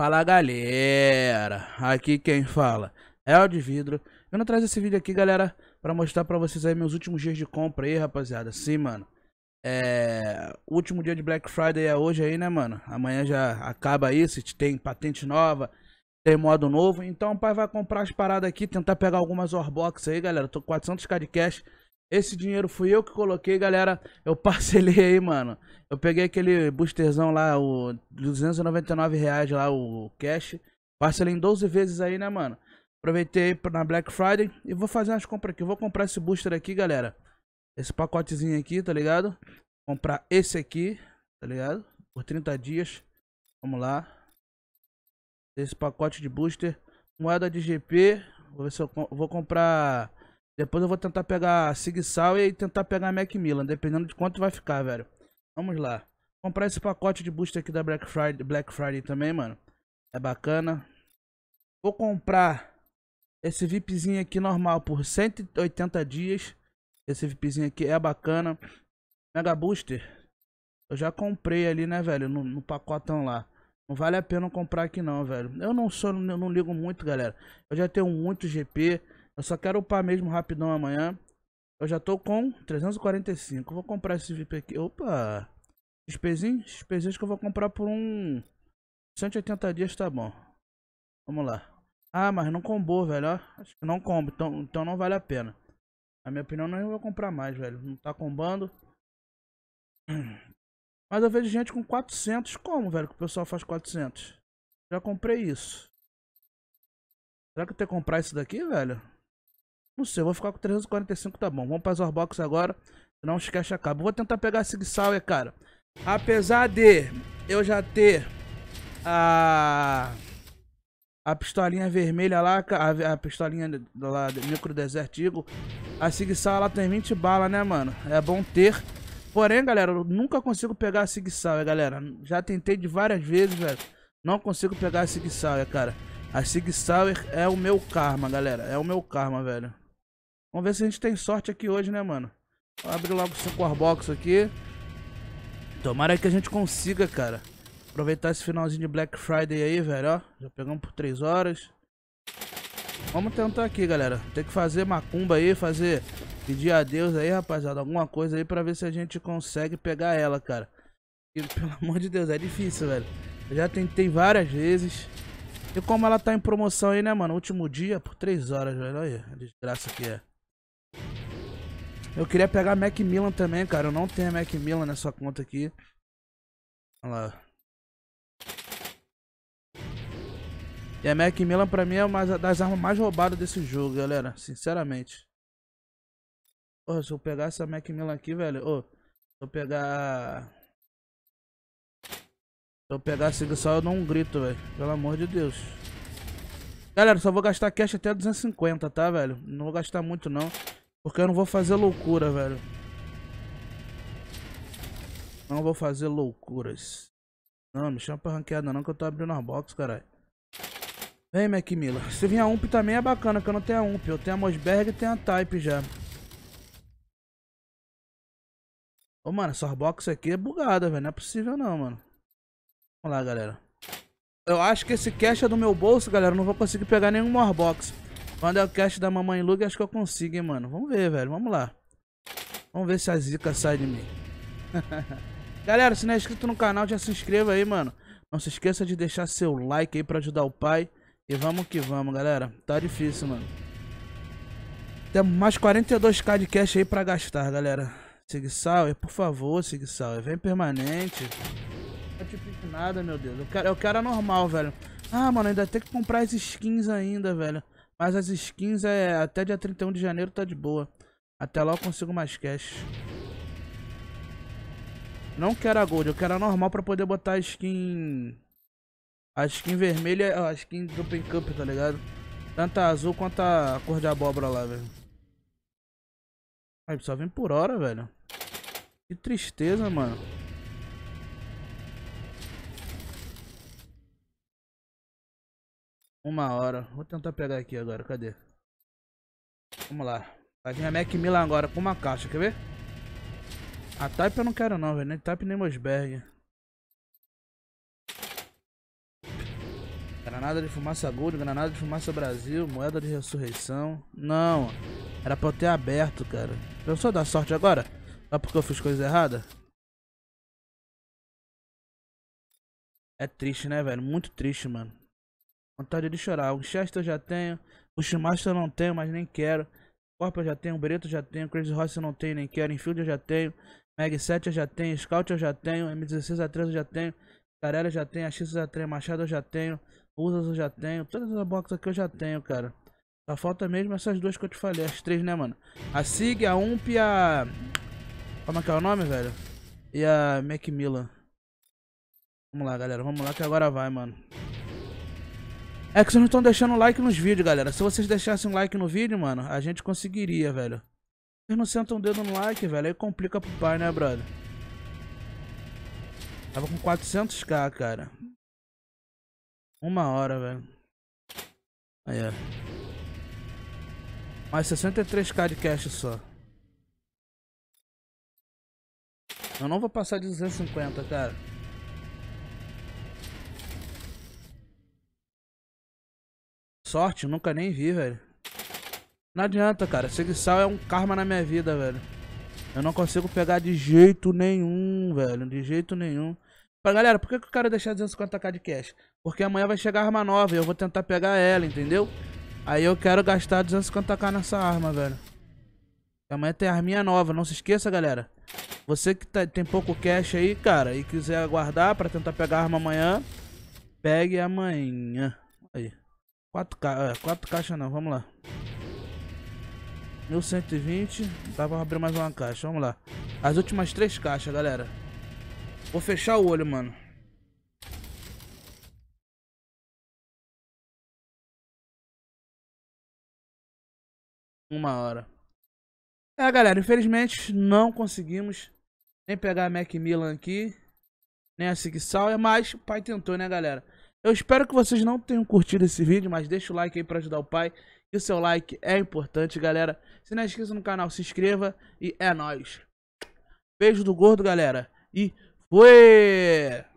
Fala galera, aqui quem fala é o de vidro. Eu não trago esse vídeo aqui, galera, pra mostrar pra vocês aí meus últimos dias de compra aí, rapaziada. Sim, mano. É. Último dia de Black Friday é hoje aí, né, mano? Amanhã já acaba isso. Tem patente nova, tem modo novo. Então o pai vai comprar as paradas aqui, tentar pegar algumas Orbox aí, galera. Tô com 400k de cash. Esse dinheiro fui eu que coloquei, galera. Eu parcelei aí, mano. Eu peguei aquele boosterzão lá, o 299 reais lá, o cash. Parcelei em 12 vezes aí, né, mano? Aproveitei na Black Friday e vou fazer umas compras aqui. vou comprar esse booster aqui, galera. Esse pacotezinho aqui, tá ligado? Comprar esse aqui, tá ligado? Por 30 dias. Vamos lá. Esse pacote de booster. Moeda de GP. Vou ver se eu vou comprar depois eu vou tentar pegar Sig Sal e tentar pegar Macmillan, dependendo de quanto vai ficar, velho. Vamos lá. Comprar esse pacote de booster aqui da Black Friday, Black Friday também, mano. É bacana. Vou comprar esse VIPzinho aqui normal por 180 dias. Esse VIPzinho aqui é bacana. Mega Booster. Eu já comprei ali, né, velho, no, no pacotão lá. Não vale a pena comprar aqui não, velho. Eu não sou, eu não ligo muito, galera. Eu já tenho muito GP. Eu só quero upar mesmo rapidão amanhã. Eu já tô com 345. Vou comprar esse VIP aqui. Opa! XPzinho? XPzinho que eu vou comprar por um... 180 dias tá bom. Vamos lá. Ah, mas não combou, velho. Ó. Acho que não combo. Então, então não vale a pena. Na minha opinião, não vou comprar mais, velho. Não tá combando. Mas eu vejo gente com 400. Como, velho, que o pessoal faz 400? Já comprei isso. Será que eu tenho que comprar isso daqui, velho? Não sei, vou ficar com 345, tá bom. Vamos para as Orbox agora, senão os cash acabam. Vou tentar pegar a Sig Sauer, cara. Apesar de eu já ter a a pistolinha vermelha lá, a, a pistolinha lá Micro Desert Eagle, a Sig Sauer ela tem 20 balas, né, mano? É bom ter. Porém, galera, eu nunca consigo pegar a Sig Sauer, galera. Já tentei de várias vezes, velho. Não consigo pegar a Sig Sauer, cara. A Sig Sauer é o meu karma, galera. É o meu karma, velho. Vamos ver se a gente tem sorte aqui hoje, né, mano? Vou abrir logo o Warbox aqui. Tomara que a gente consiga, cara. Aproveitar esse finalzinho de Black Friday aí, velho, ó. Já pegamos por 3 horas. Vamos tentar aqui, galera. Tem que fazer macumba aí, fazer... Pedir a Deus aí, rapaziada. Alguma coisa aí pra ver se a gente consegue pegar ela, cara. E, pelo amor de Deus, é difícil, velho. Eu já tentei várias vezes. E como ela tá em promoção aí, né, mano? Último dia, por 3 horas, velho. Olha aí, a desgraça que é. Eu queria pegar Macmillan também, cara. Eu não tenho Macmillan nessa conta aqui. Olha lá. E a Macmillan pra mim é uma das armas mais roubadas desse jogo, galera. Sinceramente. Porra, se eu pegar essa Macmillan aqui, velho. Ô, se eu pegar... Se eu pegar esse só eu um grito, velho. Pelo amor de Deus. Galera, só vou gastar cash até 250, tá, velho? Não vou gastar muito, não. Porque eu não vou fazer loucura, velho. Não vou fazer loucuras. Não, me chama pra ranqueada não, que eu tô abrindo as box, caralho. Vem, Macmillan. Se vir a UMP também é bacana, que eu não tenho a UMP. Eu tenho a Mosberg e tenho a Type já. Ô, mano, essa box aqui é bugada, velho. Não é possível não, mano. Vamos lá, galera. Eu acho que esse cash é do meu bolso, galera. Eu não vou conseguir pegar nenhum Morbox. Quando é o cash da mamãe Lug, acho que eu consigo, hein, mano. Vamos ver, velho. Vamos lá. Vamos ver se a zica sai de mim. Galera, se não é inscrito no canal, já se inscreva aí, mano. Não se esqueça de deixar seu like aí pra ajudar o pai. E vamos que vamos, galera. Tá difícil, mano. Temos mais 42k de cash aí pra gastar, galera. Sig Sauer, por favor, Sig Sauer. Vem permanente. Não te nada, meu Deus. Eu quero, eu quero a normal, velho. Ah, mano, ainda tem que comprar as skins ainda, velho. Mas as skins é até dia 31 de janeiro tá de boa. Até lá eu consigo mais cash. Não quero a gold, eu quero a normal pra poder botar a skin... A skin vermelha, a skin do Open Cup, tá ligado? Tanto a azul quanto a cor de abóbora lá, velho. Aí, só vem por hora, velho. Que tristeza, mano. Uma hora. Vou tentar pegar aqui agora. Cadê? Vamos lá. Vai vir a Macmillan agora com uma caixa. Quer ver? A Type eu não quero não, velho. Nem Type nem Mosberg. Granada de fumaça gold, granada de fumaça Brasil, moeda de ressurreição. Não, era pra eu ter aberto, cara. Pensou dar sorte agora? Só porque eu fiz coisa errada? É triste, né, velho? Muito triste, mano. Vontade de chorar. O Chester eu já tenho. O Schumacher eu não tenho, mas nem quero. Corpo eu já tenho. O Bereto eu já tenho. Crazy Horse eu não tenho, nem quero. Infield eu já tenho. Mag 7 eu já tenho. Scout eu já tenho. M16A3 eu já tenho. Carela eu já tenho. A X3 Machado eu já tenho. Usas eu já tenho. Todas as boxes aqui eu já tenho, cara. Só falta mesmo essas duas que eu te falei. As três, né, mano? A Sig, a Ump e a... Como é que é o nome, velho? E a Macmillan. Vamos lá, galera. Vamos lá que agora vai, mano. É que vocês não estão deixando like nos vídeos, galera. Se vocês deixassem like no vídeo, mano, a gente conseguiria, velho. Vocês não sentam o dedo no like, velho. Aí complica pro pai, né, brother? Tava com 400k, cara. Uma hora, velho. Aí, ó. Mais 63k de cash só. Eu não vou passar de 250, cara. Sorte, nunca nem vi, velho. Não adianta, cara. Seguissal é um karma na minha vida, velho. Eu não consigo pegar de jeito nenhum, velho. De jeito nenhum. Pra galera, por que, que eu quero deixar 250k de cash? Porque amanhã vai chegar arma nova e eu vou tentar pegar ela, entendeu? Aí eu quero gastar 250k nessa arma, velho. Amanhã tem arminha nova, não se esqueça, galera. Você que tá, tem pouco cash aí, cara, e quiser aguardar pra tentar pegar a arma amanhã, pegue amanhã. Aí. Quatro, ca... É, quatro caixas não, vamos lá. 1120. Dá pra abrir mais uma caixa, vamos lá. As últimas três caixas, galera. Vou fechar o olho, mano. Uma hora. É, galera, infelizmente não conseguimos nem pegar a Macmillan aqui, nem a Sig Sauer, mas o pai tentou, né, galera? Eu espero que vocês não tenham curtido esse vídeo, mas deixa o like aí pra ajudar o pai. E o seu like é importante, galera. Se não é inscrito no canal, se inscreva e é nóis. Beijo do gordo, galera. E fui!